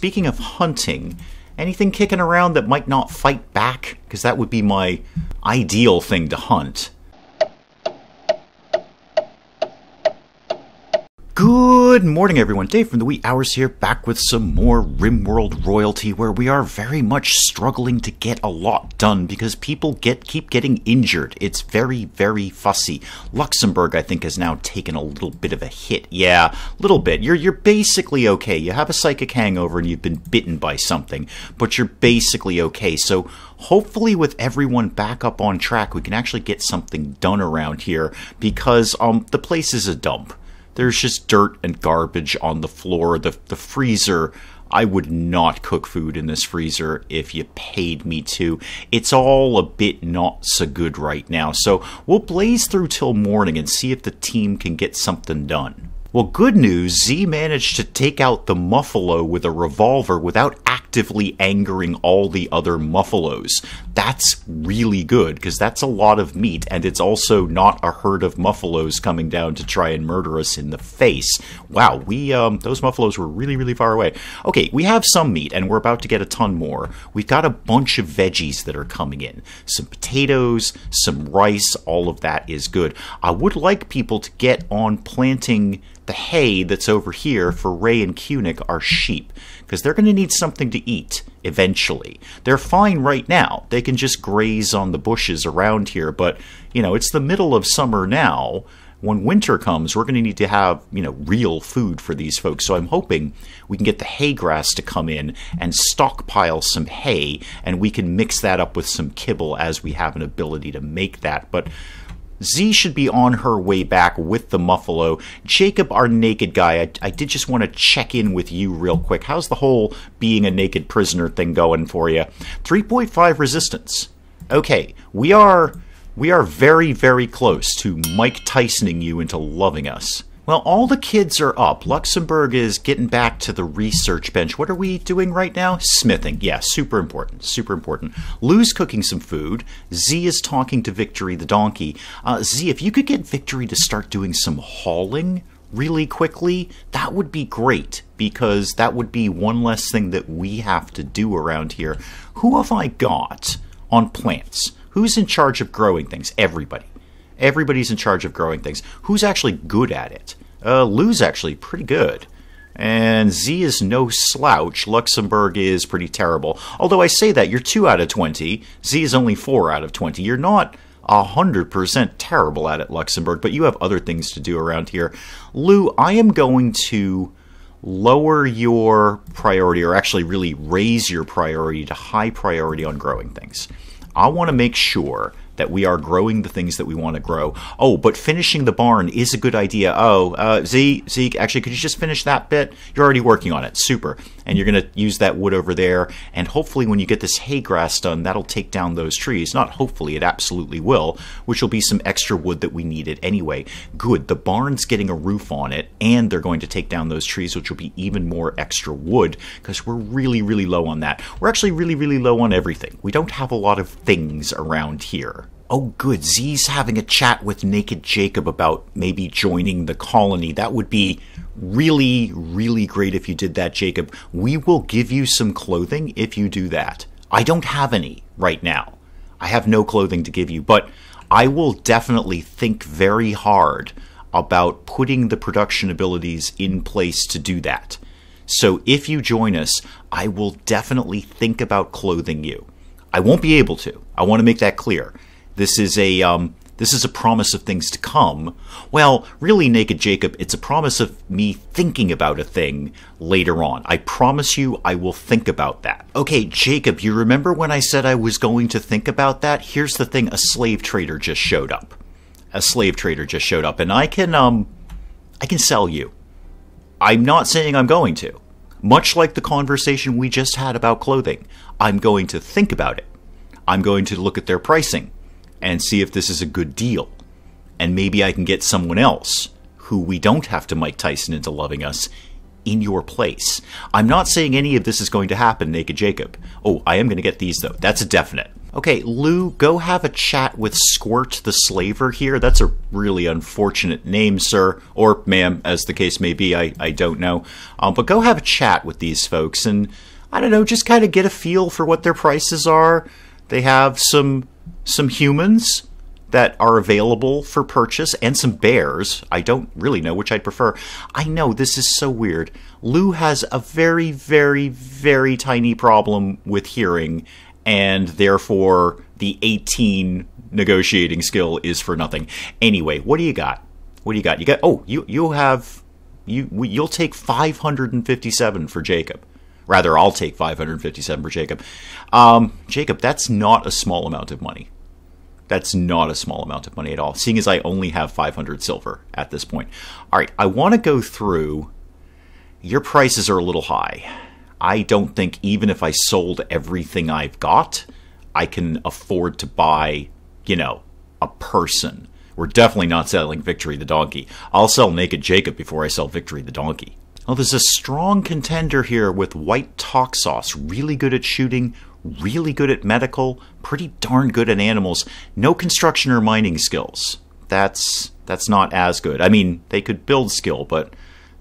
Speaking of hunting, anything kicking around that might not fight back? Because that would be my ideal thing to hunt. Good morning, everyone. Dave from the Wee Hours here, back with some more RimWorld royalty, where we are very much struggling to get a lot done because people get keep getting injured. It's very, very fussy. Luxembourg, I think, has now taken a little bit of a hit. Yeah, little bit. You're you're basically okay. You have a psychic hangover and you've been bitten by something, but you're basically okay. So hopefully with everyone back up on track, we can actually get something done around here because um the place is a dump. There's just dirt and garbage on the floor. The, the freezer, I would not cook food in this freezer if you paid me to. It's all a bit not so good right now. So we'll blaze through till morning and see if the team can get something done. Well, good news, Z managed to take out the Muffalo with a revolver without actively angering all the other Muffalos. That's really good, because that's a lot of meat, and it's also not a herd of Muffalos coming down to try and murder us in the face. Wow, we, um, those Muffalos were really, really far away. Okay, we have some meat, and we're about to get a ton more. We've got a bunch of veggies that are coming in. Some potatoes, some rice, all of that is good. I would like people to get on planting the hay that's over here for Ray and Kunik are sheep, because they're going to need something to eat eventually. They're fine right now. They can just graze on the bushes around here, but, you know, it's the middle of summer now. When winter comes, we're going to need to have, you know, real food for these folks. So I'm hoping we can get the hay grass to come in and stockpile some hay, and we can mix that up with some kibble as we have an ability to make that. But Z should be on her way back with the Muffalo. Jacob, our naked guy, I, I, did just want to check in with you real quick. How's the whole being a naked prisoner thing going for you? 3.5 resistance. Okay, we are we are very, very close to Mike Tysoning you into loving us. Well, all the kids are up. Luxembourg is getting back to the research bench. What are we doing right now? Smithing. Yeah, super important. Super important. Lou's cooking some food. Z is talking to Victory the donkey. Uh, Z, if you could get Victory to start doing some hauling really quickly, that would be great because that would be one less thing that we have to do around here. Who have I got on plants? Who's in charge of growing things? Everybody. Everybody's in charge of growing things. Who's actually good at it? Uh, Lou's actually pretty good. And Z is no slouch. Luxembourg is pretty terrible. Although I say that, you're 2 out of 20. Z is only 4 out of 20. You're not 100% terrible at it, Luxembourg, but you have other things to do around here. Lou, I am going to lower your priority, or actually really raise your priority to high priority on growing things. I want to make sure that we are growing the things that we want to grow. Oh, but finishing the barn is a good idea. Oh, uh, Z, Zeke, actually, could you just finish that bit? You're already working on it. Super. And you're going to use that wood over there. And hopefully, when you get this hay grass done, that'll take down those trees. Not hopefully, it absolutely will, which will be some extra wood that we needed anyway. Good. The barn's getting a roof on it, and they're going to take down those trees, which will be even more extra wood because we're really, really low on that. We're actually really, really low on everything. We don't have a lot of things around here. Oh, good. Z's having a chat with Naked Jacob about maybe joining the colony. That would be really, really great if you did that, Jacob. We will give you some clothing if you do that. I don't have any right now. I have no clothing to give you, but I will definitely think very hard about putting the production abilities in place to do that. So if you join us, I will definitely think about clothing you. I won't be able to. I want to make that clear. This is a um, this is a promise of things to come. Well, really, Naked Jacob, it's a promise of me thinking about a thing later on. I promise you I will think about that. Okay, Jacob, you remember when I said I was going to think about that? Here's the thing a slave trader just showed up. A slave trader just showed up, and I can, um, I can sell you. I'm not saying I'm going to. Much like the conversation we just had about clothing, I'm going to think about it. I'm going to look at their pricing and see if this is a good deal. And maybe I can get someone else who we don't have to Mike Tyson into loving us in your place. I'm not saying any of this is going to happen, Naked Jacob. Oh, I am going to get these though. That's a definite. Okay, Lou, go have a chat with Squirt the Slaver here. That's a really unfortunate name, sir, or ma'am, as the case may be. I, I don't know. Um, but go have a chat with these folks and, I don't know, just kind of get a feel for what their prices are. They have some some humans that are available for purchase and some bears. I don't really know which I'd prefer. I know this is so weird. Lou has a very, very, very tiny problem with hearing, and therefore the 18 negotiating skill is for nothing. Anyway, what do you got? What do you got? You got oh, you you have you you'll take 557 for Jacob. Rather, I'll take 557 for Jacob. Um, Jacob, that's not a small amount of money. That's not a small amount of money at all, seeing as I only have 500 silver at this point. All right, I want to go through. Your prices are a little high. I don't think even if I sold everything I've got, I can afford to buy, you know, a person. We're definitely not selling Victory the Donkey. I'll sell Naked Jacob before I sell Victory the Donkey. Well, there's a strong contender here with White Talk Sauce. really good at shooting, really good at medical, pretty darn good at animals. No construction or mining skills. That's that's not as good. I mean, they could build skill, but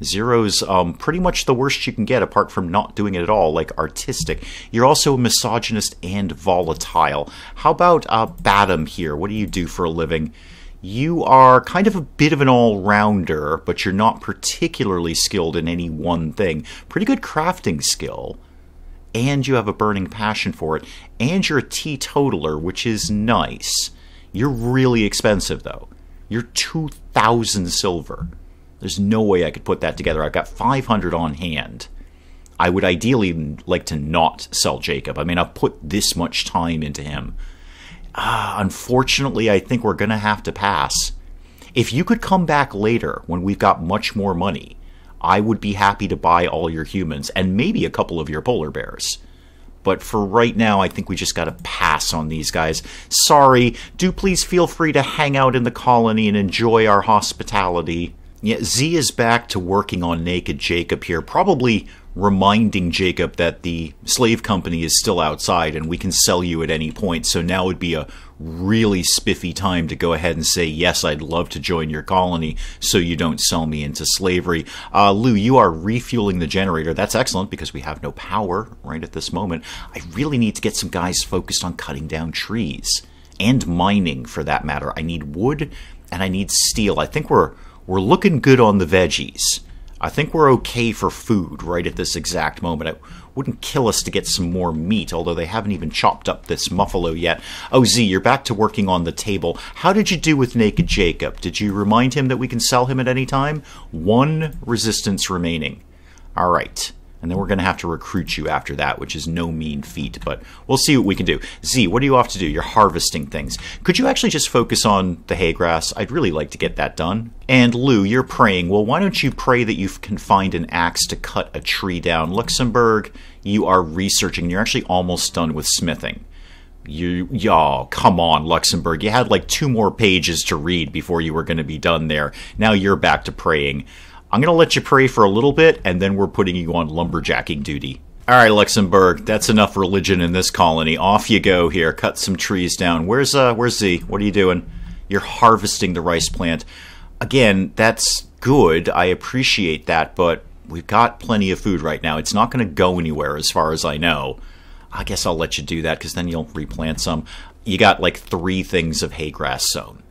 Zero's um, pretty much the worst you can get apart from not doing it at all, like artistic. You're also a misogynist and volatile. How about uh, Badam here? What do you do for a living? You are kind of a bit of an all rounder, but you're not particularly skilled in any one thing. Pretty good crafting skill, and you have a burning passion for it, and you're a teetotaler, which is nice. You're really expensive, though. You're 2,000 silver. There's no way I could put that together. I've got 500 on hand. I would ideally like to not sell Jacob. I mean, I've put this much time into him. Uh, unfortunately, I think we're going to have to pass. If you could come back later when we've got much more money, I would be happy to buy all your humans and maybe a couple of your polar bears. But for right now, I think we just got to pass on these guys. Sorry. Do please feel free to hang out in the colony and enjoy our hospitality. Yeah, Z is back to working on Naked Jacob here, probably reminding Jacob that the slave company is still outside and we can sell you at any point. So now would be a really spiffy time to go ahead and say, Yes, I'd love to join your colony so you don't sell me into slavery. Uh, Lou, you are refueling the generator. That's excellent because we have no power right at this moment. I really need to get some guys focused on cutting down trees and mining for that matter. I need wood and I need steel. I think we're we're looking good on the veggies. I think we're okay for food right at this exact moment. It wouldn't kill us to get some more meat, although they haven't even chopped up this muffalo yet. Oh, Z, you're back to working on the table. How did you do with Naked Jacob? Did you remind him that we can sell him at any time? One resistance remaining. All right and then we're going to have to recruit you after that, which is no mean feat, but we'll see what we can do. Z, what are you off to do? You're harvesting things. Could you actually just focus on the hay grass? I'd really like to get that done. And Lou, you're praying. Well, why don't you pray that you can find an axe to cut a tree down? Luxembourg, you are researching. You're actually almost done with smithing. You, y'all, come on, Luxembourg. You had like two more pages to read before you were going to be done there. Now you're back to praying. I'm going to let you pray for a little bit, and then we're putting you on lumberjacking duty. All right, Luxembourg, that's enough religion in this colony. Off you go here. Cut some trees down. Where's uh where's Z? What are you doing? You're harvesting the rice plant. Again, that's good. I appreciate that, but we've got plenty of food right now. It's not going to go anywhere as far as I know. I guess I'll let you do that because then you'll replant some. You got like three things of hay grass sown.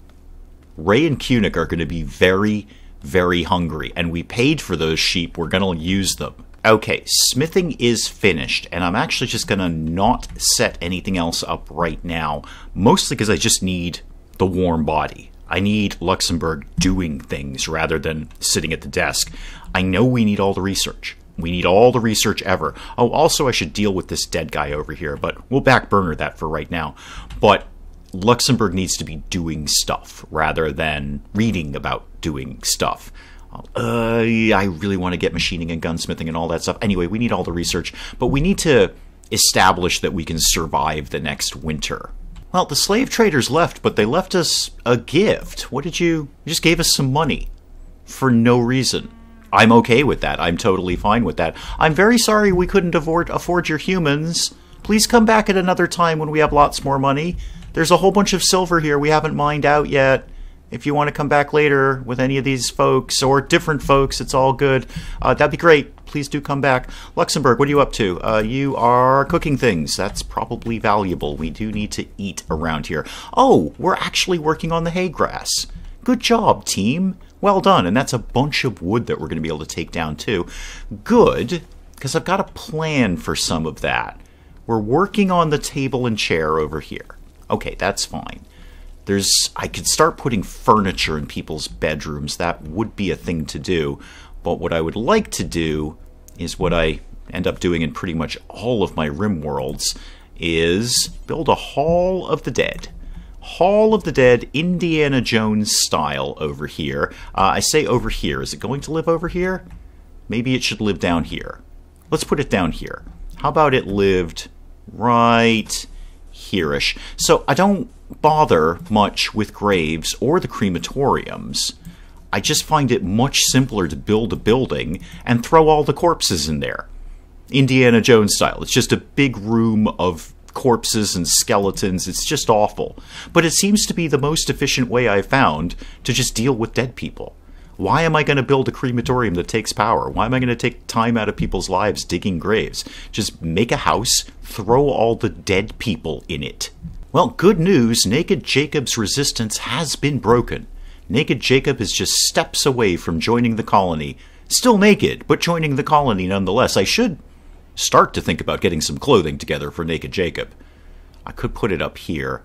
Ray and Kunick are going to be very very hungry, and we paid for those sheep. We're going to use them. Okay, smithing is finished, and I'm actually just going to not set anything else up right now, mostly because I just need the warm body. I need Luxembourg doing things rather than sitting at the desk. I know we need all the research. We need all the research ever. Oh, also, I should deal with this dead guy over here, but we'll back burner that for right now. But Luxembourg needs to be doing stuff rather than reading about doing stuff. Uh, I really want to get machining and gunsmithing and all that stuff. Anyway, we need all the research, but we need to establish that we can survive the next winter. Well, the slave traders left, but they left us a gift. What did you? You just gave us some money for no reason. I'm okay with that. I'm totally fine with that. I'm very sorry we couldn't afford, afford your humans. Please come back at another time when we have lots more money. There's a whole bunch of silver here we haven't mined out yet. If you want to come back later with any of these folks or different folks, it's all good. Uh, that'd be great. Please do come back. Luxembourg, what are you up to? Uh, you are cooking things. That's probably valuable. We do need to eat around here. Oh, we're actually working on the hay grass. Good job, team. Well done. And that's a bunch of wood that we're going to be able to take down too. Good, because I've got a plan for some of that. We're working on the table and chair over here. Okay, that's fine. There's I could start putting furniture in people's bedrooms. That would be a thing to do. But what I would like to do is what I end up doing in pretty much all of my rim worlds is build a Hall of the Dead. Hall of the Dead, Indiana Jones style over here. Uh, I say over here. Is it going to live over here? Maybe it should live down here. Let's put it down here. How about it lived right here-ish? So I don't bother much with graves or the crematoriums. I just find it much simpler to build a building and throw all the corpses in there. Indiana Jones style. It's just a big room of corpses and skeletons. It's just awful. But it seems to be the most efficient way I've found to just deal with dead people. Why am I going to build a crematorium that takes power? Why am I going to take time out of people's lives digging graves? Just make a house, throw all the dead people in it. Well, good news Naked Jacob's resistance has been broken. Naked Jacob is just steps away from joining the colony. Still naked, but joining the colony nonetheless. I should start to think about getting some clothing together for Naked Jacob. I could put it up here.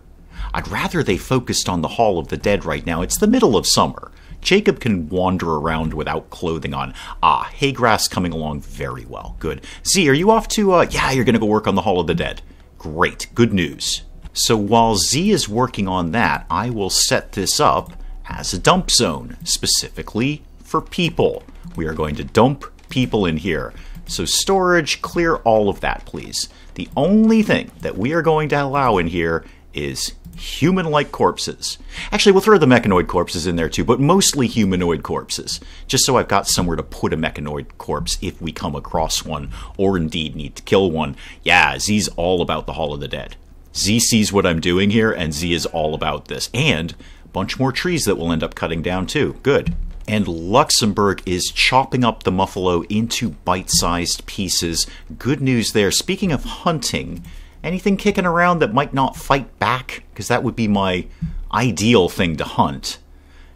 I'd rather they focused on the Hall of the Dead right now. It's the middle of summer. Jacob can wander around without clothing on. Ah, Haygrass coming along very well. Good. Z, are you off to, uh, yeah, you're gonna go work on the Hall of the Dead. Great. Good news. So while Z is working on that, I will set this up as a dump zone, specifically for people. We are going to dump people in here. So storage, clear all of that, please. The only thing that we are going to allow in here is human-like corpses. Actually, we'll throw the mechanoid corpses in there too, but mostly humanoid corpses, just so I've got somewhere to put a mechanoid corpse if we come across one, or indeed need to kill one. Yeah, Z's all about the Hall of the Dead. Z sees what I'm doing here, and Z is all about this. And a bunch more trees that we'll end up cutting down too. Good. And Luxembourg is chopping up the Muffalo into bite sized pieces. Good news there. Speaking of hunting, anything kicking around that might not fight back? Because that would be my ideal thing to hunt.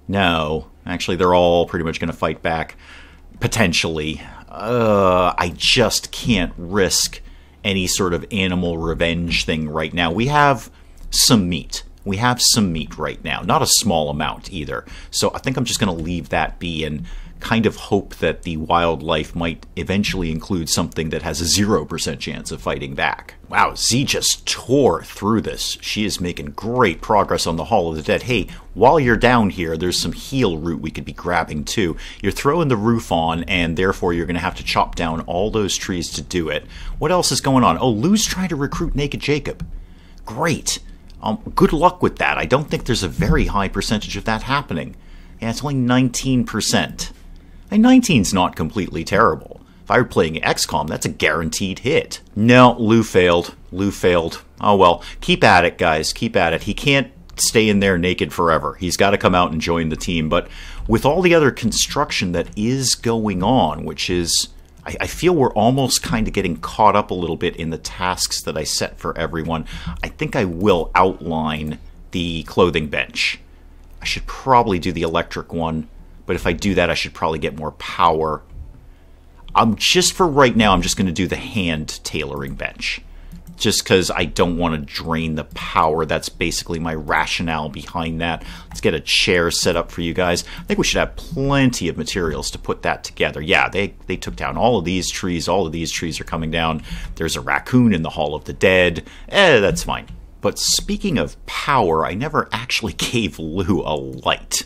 No, actually, they're all pretty much going to fight back. Potentially. Uh, I just can't risk any sort of animal revenge thing right now. We have some meat. We have some meat right now, not a small amount either. So I think I'm just going to leave that be and kind of hope that the wildlife might eventually include something that has a 0% chance of fighting back. Wow, Z just tore through this. She is making great progress on the Hall of the Dead. Hey, while you're down here, there's some heal root we could be grabbing too. You're throwing the roof on, and therefore you're going to have to chop down all those trees to do it. What else is going on? Oh, Lou's trying to recruit Naked Jacob. Great. Um, good luck with that. I don't think there's a very high percentage of that happening. Yeah, it's only 19%. And 19's not completely terrible. If I were playing XCOM, that's a guaranteed hit. No, Lou failed. Lou failed. Oh well, keep at it, guys. Keep at it. He can't stay in there naked forever. He's got to come out and join the team. But with all the other construction that is going on, which is, I, I feel we're almost kind of getting caught up a little bit in the tasks that I set for everyone. I think I will outline the clothing bench. I should probably do the electric one but if I do that, I should probably get more power. I'm just for right now, I'm just going to do the hand tailoring bench. Just because I don't want to drain the power. That's basically my rationale behind that. Let's get a chair set up for you guys. I think we should have plenty of materials to put that together. Yeah, they, they took down all of these trees. All of these trees are coming down. There's a raccoon in the Hall of the Dead. Eh, that's fine. But speaking of power, I never actually gave Lou a light.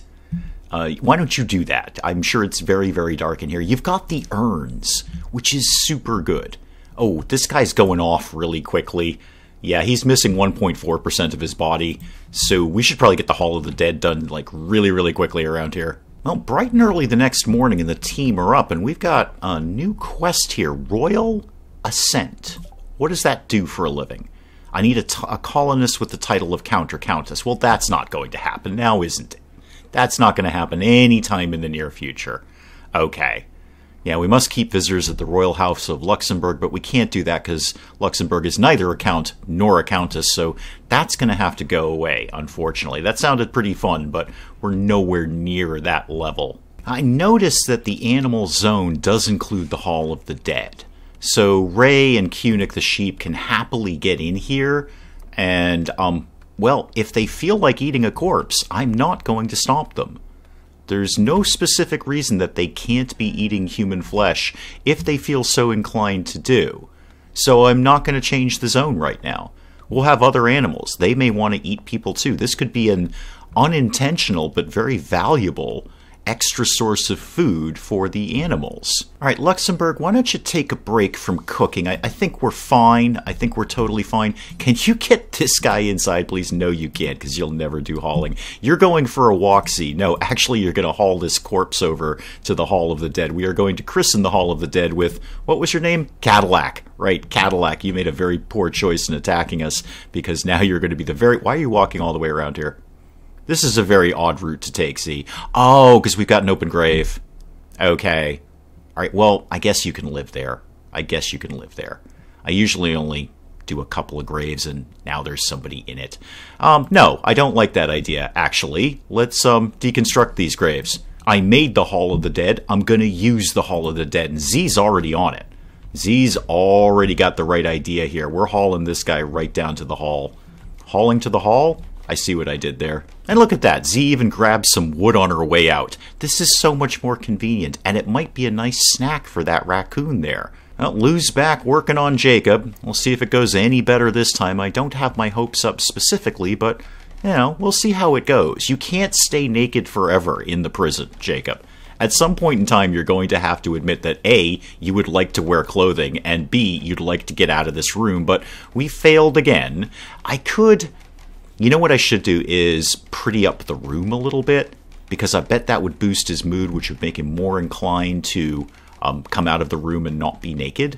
Uh, why don't you do that? I'm sure it's very, very dark in here. You've got the urns, which is super good. Oh, this guy's going off really quickly. Yeah, he's missing 1.4% of his body, so we should probably get the Hall of the Dead done like really, really quickly around here. Well, bright and early the next morning, and the team are up, and we've got a new quest here Royal Ascent. What does that do for a living? I need a, colonist with the title of Count or Countess. Well, that's not going to happen now, isn't it? That's not going to happen anytime in the near future. Okay. Yeah, we must keep visitors at the Royal House of Luxembourg, but we can't do that because Luxembourg is neither a count nor a countess, so that's going to have to go away, unfortunately. That sounded pretty fun, but we're nowhere near that level. I noticed that the animal zone does include the Hall of the Dead. So Ray and Cunic the sheep can happily get in here, and, um, well, if they feel like eating a corpse, I'm not going to stop them. There's no specific reason that they can't be eating human flesh if they feel so inclined to do. So I'm not going to change the zone right now. We'll have other animals. They may want to eat people too. This could be an unintentional but very valuable extra source of food for the animals. All right, Luxembourg, why don't you take a break from cooking? I, I, think we're fine. I think we're totally fine. Can you get this guy inside, please? No, you can't, because you'll never do hauling. You're going for a walksy. No, actually, you're going to haul this corpse over to the Hall of the Dead. We are going to christen the Hall of the Dead with, what was your name? Cadillac. Right, Cadillac. You made a very poor choice in attacking us, because now you're going to be the very. Why are you walking all the way around here? This is a very odd route to take, see? Oh, because we've got an open grave. Okay. All right, well, I guess you can live there. I guess you can live there. I usually only do a couple of graves and now there's somebody in it. Um, no, I don't like that idea, actually. Let's um, deconstruct these graves. I made the Hall of the Dead. I'm going to use the Hall of the Dead, and Z's already on it. Z's already got the right idea here. We're hauling this guy right down to the hall. Hauling to the hall? I see what I did there. And look at that, Z even grabbed some wood on her way out. This is so much more convenient, and it might be a nice snack for that raccoon there. Well, Lou's back working on Jacob. We'll see if it goes any better this time. I don't have my hopes up specifically, but, you know, we'll see how it goes. You can't stay naked forever in the prison, Jacob. At some point in time, you're going to have to admit that A, you would like to wear clothing, and B, you'd like to get out of this room, but we failed again. I could you know what I should do is pretty up the room a little bit because I bet that would boost his mood, which would make him more inclined to um, come out of the room and not be naked.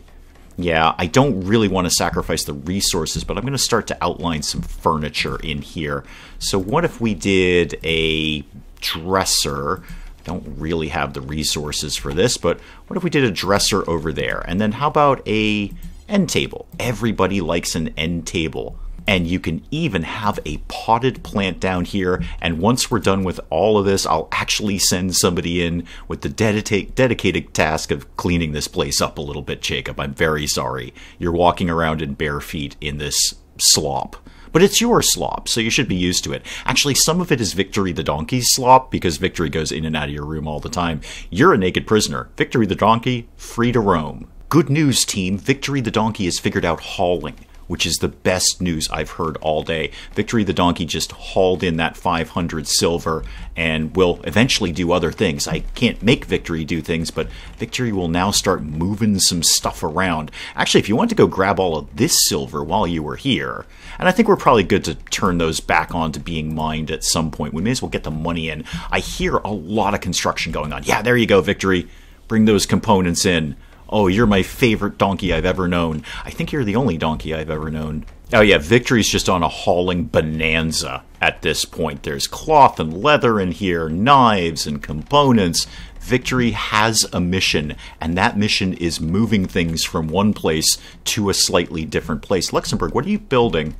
Yeah, I don't really want to sacrifice the resources, but I'm going to start to outline some furniture in here. So what if we did a dresser? I don't really have the resources for this, but what if we did a dresser over there? And then how about a end table? Everybody likes an end table and you can even have a potted plant down here. And once we're done with all of this, I'll actually send somebody in with the dedicated dedicated task of cleaning this place up a little bit, Jacob. I'm very sorry. You're walking around in bare feet in this slop. But it's your slop, so you should be used to it. Actually, some of it is Victory the Donkey's slop, because Victory goes in and out of your room all the time. You're a naked prisoner. Victory the Donkey, free to roam. Good news, team. Victory the Donkey has figured out hauling which is the best news I've heard all day. Victory the Donkey just hauled in that 500 silver and will eventually do other things. I can't make Victory do things, but Victory will now start moving some stuff around. Actually, if you want to go grab all of this silver while you were here, and I think we're probably good to turn those back on to being mined at some point. We may as well get the money in. I hear a lot of construction going on. Yeah, there you go, Victory. Bring those components in. Oh, you're my favorite donkey I've ever known. I think you're the only donkey I've ever known. Oh, yeah, Victory's just on a hauling bonanza at this point. There's cloth and leather in here, knives and components. Victory has a mission, and that mission is moving things from one place to a slightly different place. Luxembourg, what are you building?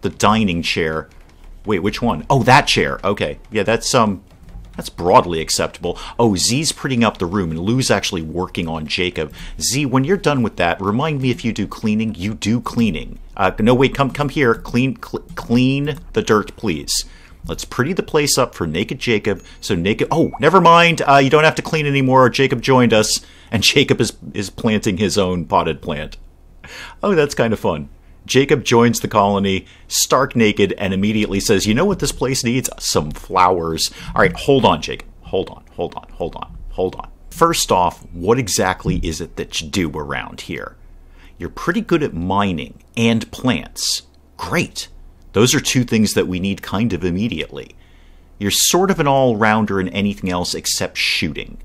The dining chair. Wait, which one? Oh, that chair. Okay. Yeah, that's um that's broadly acceptable. Oh, Z's prettying up the room, and Lou's actually working on Jacob. Z, when you're done with that, remind me if you do cleaning. You do cleaning. Uh, no, wait, come come here. Clean cl clean the dirt, please. Let's pretty the place up for Naked Jacob. So Naked. Oh, never mind. Uh, you don't have to clean anymore. Jacob joined us, and Jacob is is planting his own potted plant. Oh, that's kind of fun. Jacob joins the colony, stark naked, and immediately says, You know what this place needs? Some flowers. All right, hold on, Jacob. Hold on, hold on, hold on, hold on. First off, what exactly is it that you do around here? You're pretty good at mining and plants. Great. Those are two things that we need kind of immediately. You're sort of an all rounder in anything else except shooting.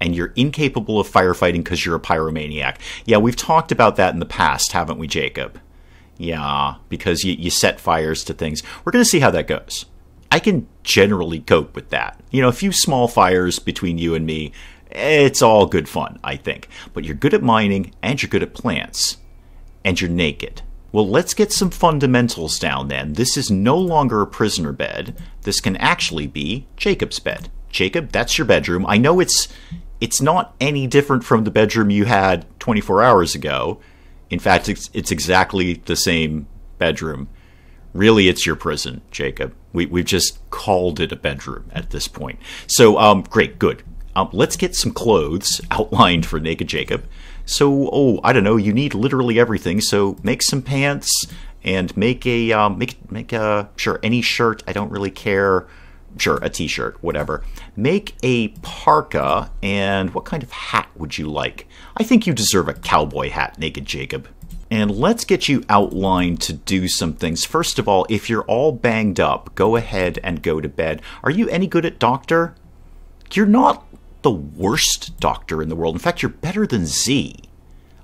and you're incapable of firefighting because you're a pyromaniac. Yeah, we've talked about that in the past, haven't we, Jacob? Yeah, because you, you set fires to things. We're going to see how that goes. I can generally cope with that. You know, a few small fires between you and me, it's all good fun, I think. But you're good at mining, and you're good at plants, and you're naked. Well, let's get some fundamentals down then. This is no longer a prisoner bed. This can actually be Jacob's bed. Jacob, that's your bedroom. I know it's it's not any different from the bedroom you had 24 hours ago. In fact, it's, it's exactly the same bedroom. Really, it's your prison, Jacob. We, we've just called it a bedroom at this point. So, um, great, good. Um, let's get some clothes outlined for Naked Jacob. So, oh, I don't know, you need literally everything. So, make some pants and make a um, make make a sure any shirt. I don't really care sure, a t shirt, whatever. Make a parka, and what kind of hat would you like? I think you deserve a cowboy hat, Naked Jacob. And let's get you outlined to do some things. First of all, if you're all banged up, go ahead and go to bed. Are you any good at doctor? You're not the worst doctor in the world. In fact, you're better than Z.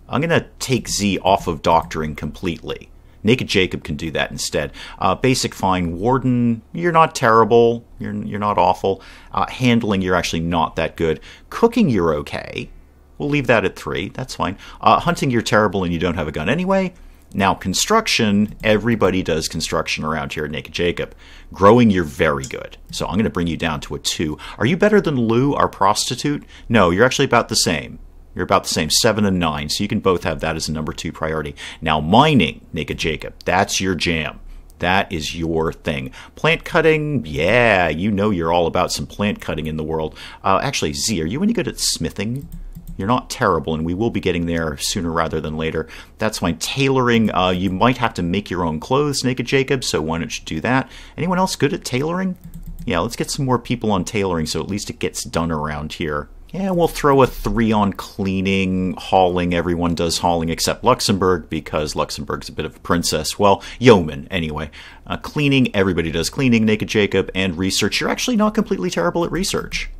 I'm going to take Z off of doctoring completely. Naked Jacob can do that instead. Uh, basic fine. Warden, you're not terrible. You're, you're not awful. Uh, handling, you're actually not that good. Cooking, you're okay. We'll leave that at three. That's fine. Uh, hunting, you're terrible and you don't have a gun anyway. Now, construction, everybody does construction around here at Naked Jacob. Growing, you're very good. So I'm going to bring you down to a two. Are you better than Lou, our prostitute? No, you're actually about the same. You're about the same, seven and nine. So you can both have that as a number two priority. Now, mining, Naked Jacob, that's your jam. That is your thing. Plant cutting, yeah, you know you're all about some plant cutting in the world. Uh, actually, Z, are you any good at smithing? You're not terrible, and we will be getting there sooner rather than later. That's fine. Tailoring, uh, you might have to make your own clothes, Naked Jacob, so why don't you do that? Anyone else good at tailoring? Yeah, let's get some more people on tailoring so at least it gets done around here. Yeah, we'll throw a three on cleaning, hauling. Everyone does hauling except Luxembourg because Luxembourg's a bit of a princess. Well, yeoman, anyway. Uh, cleaning, everybody does cleaning, Naked Jacob, and research. You're actually not completely terrible at research.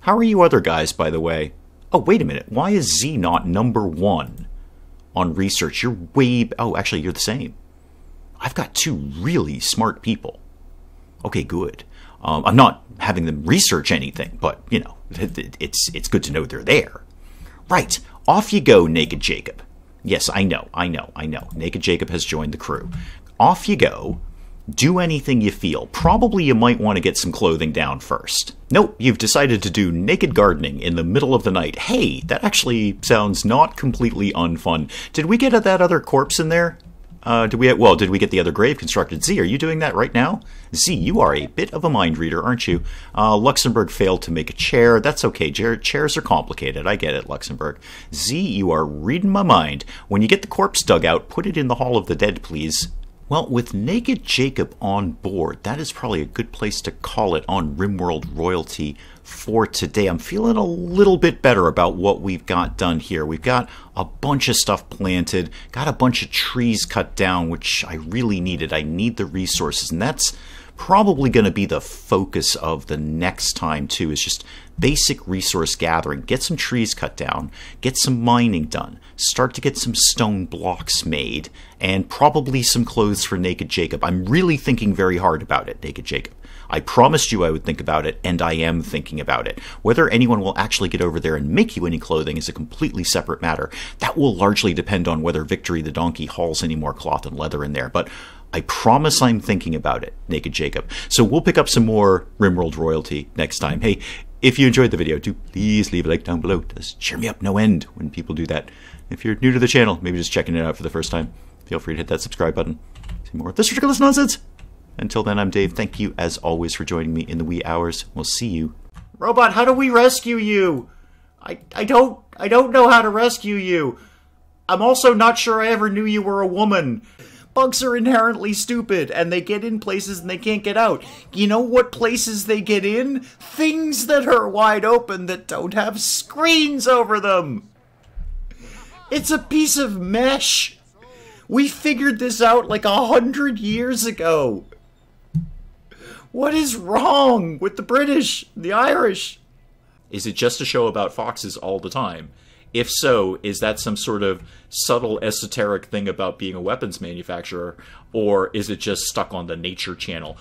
How are you other guys, by the way? Oh, wait a minute. Why is Z not number one on research? You're way. Oh, actually, you're the same. I've got two really smart people. Okay, good. Um, I'm not having them research anything, but you know, it's it's good to know they're there. Right, off you go, Naked Jacob. Yes, I know, I know, I know. Naked Jacob has joined the crew. Off you go. Do anything you feel. Probably you might want to get some clothing down first. Nope, you've decided to do naked gardening in the middle of the night. Hey, that actually sounds not completely unfun. Did we get that other corpse in there? Uh, did we? Well, did we get the other grave constructed? Z, are you doing that right now? Z, you are a bit of a mind reader, aren't you? Uh, Luxembourg failed to make a chair. That's okay. chairs are complicated. I get it, Luxembourg. Z, you are reading my mind. When you get the corpse dug out, put it in the Hall of the Dead, please. Well, with Naked Jacob on board, that is probably a good place to call it on Rimworld Royalty for today. I'm feeling a little bit better about what we've got done here. We've got a bunch of stuff planted, got a bunch of trees cut down, which I really needed. I need the resources, and that's probably going to be the focus of the next time too is just basic resource gathering get some trees cut down get some mining done start to get some stone blocks made and probably some clothes for naked jacob i'm really thinking very hard about it naked jacob I promised you I would think about it, and I am thinking about it. Whether anyone will actually get over there and make you any clothing is a completely separate matter. That will largely depend on whether Victory the Donkey hauls any more cloth and leather in there. But I promise I'm thinking about it, Naked Jacob. So we'll pick up some more Rimworld royalty next time. Hey, if you enjoyed the video, do please leave a like down below. It does cheer me up no end when people do that. If you're new to the channel, maybe just checking it out for the first time, feel free to hit that subscribe button. See more of this ridiculous nonsense. Until then, I'm Dave. Thank you, as always, for joining me in the wee hours. We'll see you. Robot, how do we rescue you? I, I don't I don't know how to rescue you. I'm also not sure I ever knew you were a woman. Bugs are inherently stupid and they get in places and they can't get out. You know what places they get in? Things that are wide open that don't have screens over them. It's a piece of mesh. We figured this out like a hundred years ago. What is wrong with the British, the Irish? Is it just a show about foxes all the time? If so, is that some sort of subtle esoteric thing about being a weapons manufacturer, or is it just stuck on the Nature Channel?